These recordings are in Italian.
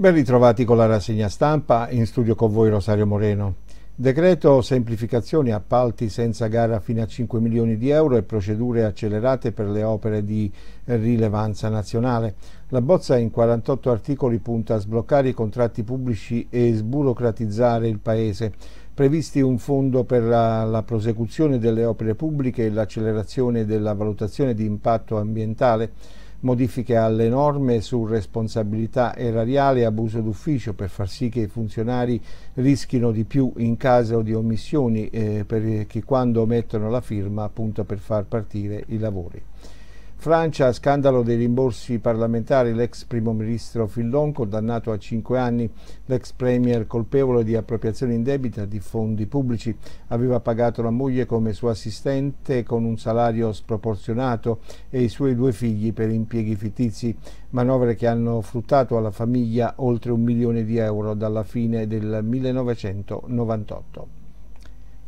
Ben ritrovati con la rassegna stampa, in studio con voi Rosario Moreno. Decreto semplificazioni appalti senza gara fino a 5 milioni di euro e procedure accelerate per le opere di rilevanza nazionale. La bozza in 48 articoli punta a sbloccare i contratti pubblici e sburocratizzare il Paese. Previsti un fondo per la, la prosecuzione delle opere pubbliche e l'accelerazione della valutazione di impatto ambientale modifiche alle norme su responsabilità erariale e abuso d'ufficio per far sì che i funzionari rischino di più in caso di omissioni eh, perché quando mettono la firma appunto per far partire i lavori. Francia, scandalo dei rimborsi parlamentari, l'ex primo ministro Fillon condannato a cinque anni, l'ex premier colpevole di appropriazione indebita di fondi pubblici, aveva pagato la moglie come suo assistente con un salario sproporzionato e i suoi due figli per impieghi fittizi, manovre che hanno fruttato alla famiglia oltre un milione di euro dalla fine del 1998.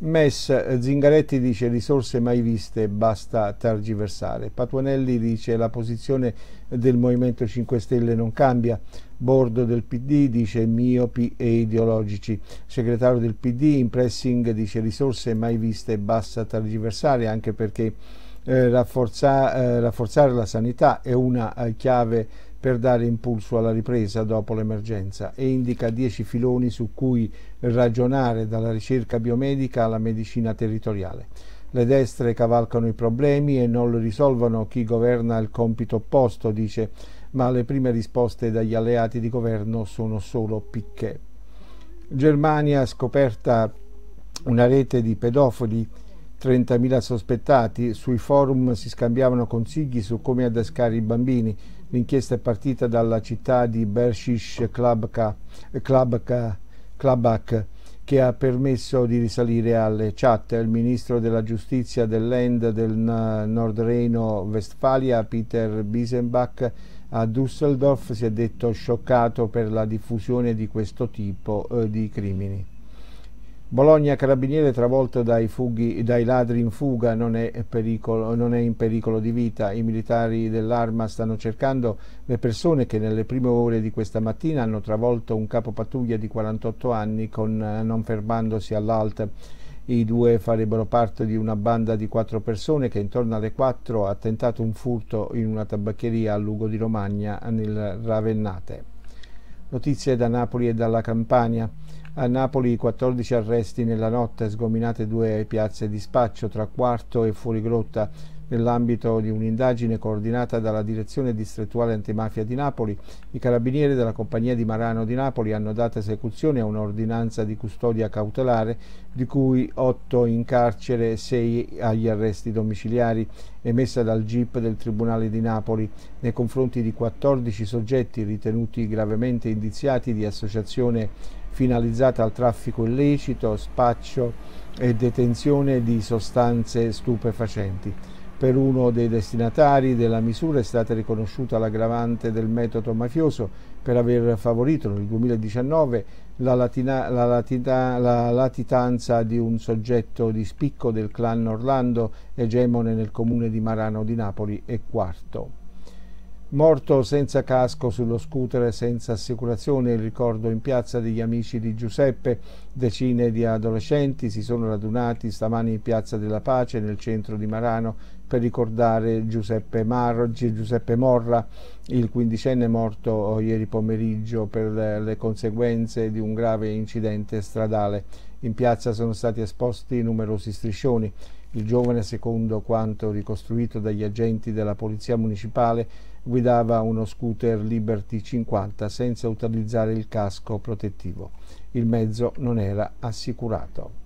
Mess, Zingaretti dice risorse mai viste, basta tergiversare. Patuanelli dice la posizione del Movimento 5 Stelle non cambia. Bordo del PD dice miopi e ideologici. Segretario del PD in pressing dice risorse mai viste, basta tergiversare anche perché eh, rafforza, eh, rafforzare la sanità è una eh, chiave per dare impulso alla ripresa dopo l'emergenza e indica dieci filoni su cui ragionare dalla ricerca biomedica alla medicina territoriale. Le destre cavalcano i problemi e non li risolvono chi governa il compito opposto, dice, ma le prime risposte dagli alleati di governo sono solo picche. Germania scoperta una rete di pedofili 30.000 sospettati, sui forum si scambiavano consigli su come adescare i bambini, L'inchiesta è partita dalla città di Bershish Klabka, Klabka, Klabak che ha permesso di risalire alle chat. Il ministro della giustizia dell'End del Nord Reno-Westfalia, Peter Biesenbach, a Düsseldorf si è detto scioccato per la diffusione di questo tipo eh, di crimini. Bologna Carabiniere travolto dai, fughi, dai ladri in fuga non è, pericolo, non è, in pericolo di vita. I militari dell'arma stanno cercando le persone che nelle prime ore di questa mattina hanno travolto un capo pattuglia di 48 anni con, non fermandosi all'alt. I due farebbero parte di una banda di quattro persone che intorno alle quattro ha tentato un furto in una tabaccheria a Lugo di Romagna nel Ravennate. Notizie da Napoli e dalla Campania. A Napoli 14 arresti nella notte, sgominate due piazze di spaccio tra Quarto e Fuorigrotta nell'ambito di un'indagine coordinata dalla Direzione Distrettuale Antimafia di Napoli. I carabinieri della Compagnia di Marano di Napoli hanno dato esecuzione a un'ordinanza di custodia cautelare, di cui 8 in carcere e 6 agli arresti domiciliari, emessa dal GIP del Tribunale di Napoli nei confronti di 14 soggetti ritenuti gravemente indiziati di associazione finalizzata al traffico illecito, spaccio e detenzione di sostanze stupefacenti. Per uno dei destinatari della misura è stata riconosciuta l'aggravante del metodo mafioso per aver favorito nel 2019 la, latina, la, latina, la latitanza di un soggetto di spicco del clan Orlando, egemone nel comune di Marano di Napoli e quarto. Morto senza casco sullo scooter senza assicurazione il ricordo in piazza degli amici di Giuseppe. Decine di adolescenti si sono radunati stamani in piazza della Pace nel centro di Marano per ricordare Giuseppe, Mar- Giuseppe Morra, il quindicenne morto ieri pomeriggio per le conseguenze di un grave incidente stradale. In piazza sono stati esposti numerosi striscioni. Il giovane, secondo quanto ricostruito dagli agenti della Polizia Municipale, guidava uno scooter Liberty 50 senza utilizzare il casco protettivo. Il mezzo non era assicurato.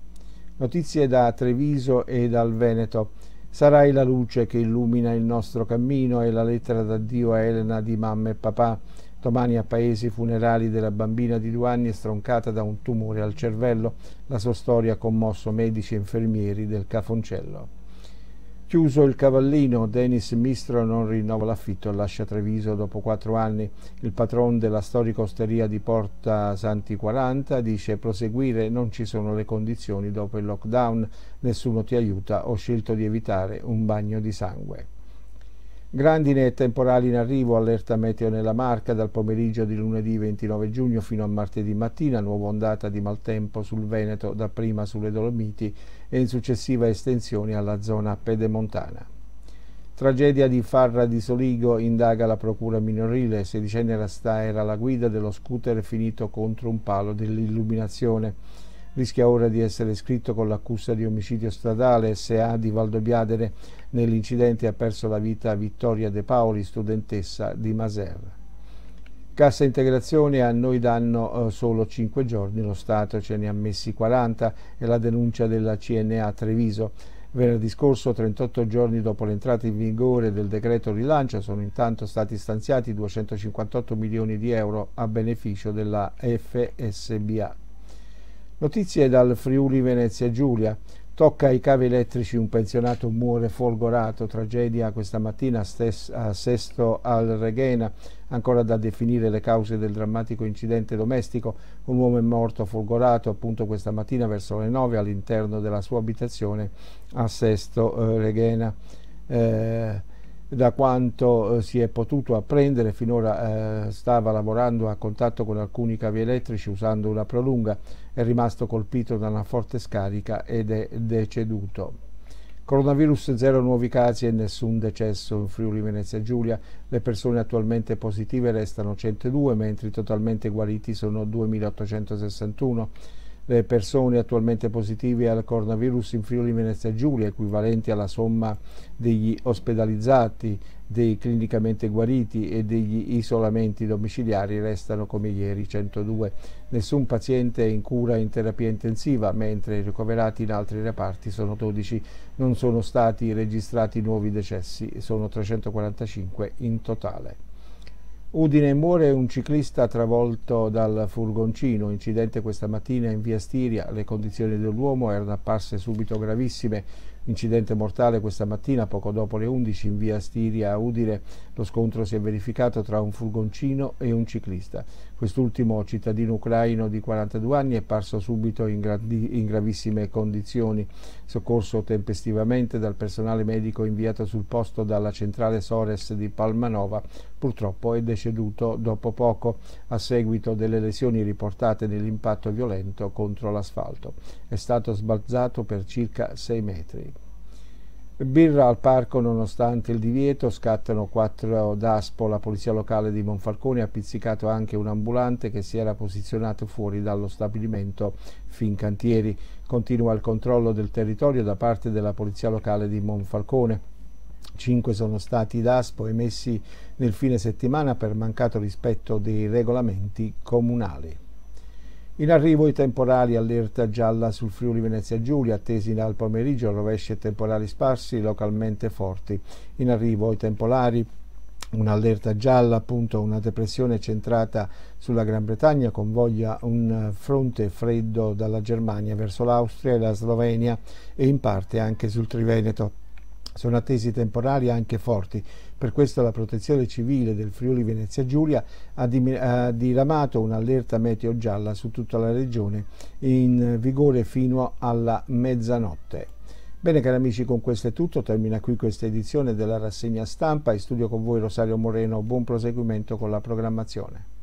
Notizie da Treviso e dal Veneto. Sarai la luce che illumina il nostro cammino e la lettera d'addio a Elena di mamma e papà. Domani a paesi funerali della bambina di due anni stroncata da un tumore al cervello. La sua storia ha commosso medici e infermieri del Cafoncello. Chiuso il cavallino, Denis Mistro non rinnova l'affitto e lascia Treviso dopo quattro anni. Il patron della storica osteria di Porta Santi 40 dice proseguire non ci sono le condizioni dopo il lockdown, nessuno ti aiuta, ho scelto di evitare un bagno di sangue. Grandine e temporali in arrivo, allerta meteo nella Marca dal pomeriggio di lunedì 29 giugno fino a martedì mattina, nuova ondata di maltempo sul Veneto, dapprima sulle Dolomiti e in successiva estensione alla zona pedemontana. Tragedia di Farra di Soligo, indaga la procura minorile, sedicenne Rasta era la guida dello scooter finito contro un palo dell'illuminazione. Rischia ora di essere iscritto con l'accusa di omicidio stradale SA di Valdobbiadene. Nell'incidente ha perso la vita Vittoria De Paoli, studentessa di Maserra. Cassa integrazione a noi danno eh, solo 5 giorni, lo Stato ce ne ha messi 40 e la denuncia della CNA Treviso. Venerdì scorso, 38 giorni dopo l'entrata in vigore del decreto rilancio, sono intanto stati stanziati 258 milioni di euro a beneficio della FSBA. Notizie dal Friuli Venezia Giulia. Tocca ai cavi elettrici, un pensionato muore folgorato, tragedia questa mattina a Sesto al Reghena, ancora da definire le cause del drammatico incidente domestico, un uomo è morto folgorato appunto questa mattina verso le 9 all'interno della sua abitazione a Sesto eh, Reghena. Eh, da quanto eh, si è potuto apprendere finora eh, stava lavorando a contatto con alcuni cavi elettrici usando una prolunga, è rimasto colpito da una forte scarica ed è deceduto. Coronavirus zero nuovi casi e nessun decesso in Friuli Venezia Giulia. Le persone attualmente positive restano 102 mentre i totalmente guariti sono 2861 le persone attualmente positive al coronavirus in Friuli Venezia Giulia, equivalenti alla somma degli ospedalizzati, dei clinicamente guariti e degli isolamenti domiciliari, restano come ieri 102. Nessun paziente è in cura in terapia intensiva, mentre i ricoverati in altri reparti sono 12. Non sono stati registrati nuovi decessi, sono 345 in totale. Udine muore un ciclista travolto dal furgoncino, incidente questa mattina in via Stiria, le condizioni dell'uomo erano apparse subito gravissime, Incidente mortale questa mattina, poco dopo le 11, in via Stiria a Udine. Lo scontro si è verificato tra un furgoncino e un ciclista. Quest'ultimo, cittadino ucraino di 42 anni, è parso subito in, in gravissime condizioni. Soccorso tempestivamente dal personale medico inviato sul posto dalla centrale Sores di Palmanova, purtroppo è deceduto dopo poco a seguito delle lesioni riportate nell'impatto violento contro l'asfalto. È stato sbalzato per circa 6 metri. Birra al parco nonostante il divieto, scattano quattro DASPO, la polizia locale di Monfalcone ha pizzicato anche un ambulante che si era posizionato fuori dallo stabilimento Fincantieri. Continua il controllo del territorio da parte della polizia locale di Monfalcone. Cinque sono stati DASPO emessi nel fine settimana per mancato rispetto dei regolamenti comunali. In arrivo i temporali, allerta gialla sul Friuli Venezia Giulia, attesi dal pomeriggio, rovesci e temporali sparsi localmente forti. In arrivo i temporali, un'allerta gialla, appunto una depressione centrata sulla Gran Bretagna, convoglia un fronte freddo dalla Germania verso l'Austria e la Slovenia e in parte anche sul Triveneto. Sono attesi temporali anche forti, per questo la protezione civile del Friuli Venezia Giulia ha, diramato un'allerta meteo gialla su tutta la regione in vigore fino alla mezzanotte. Bene cari amici, con questo è tutto, termina qui questa edizione della rassegna stampa, in studio con voi Rosario Moreno, buon proseguimento con la programmazione.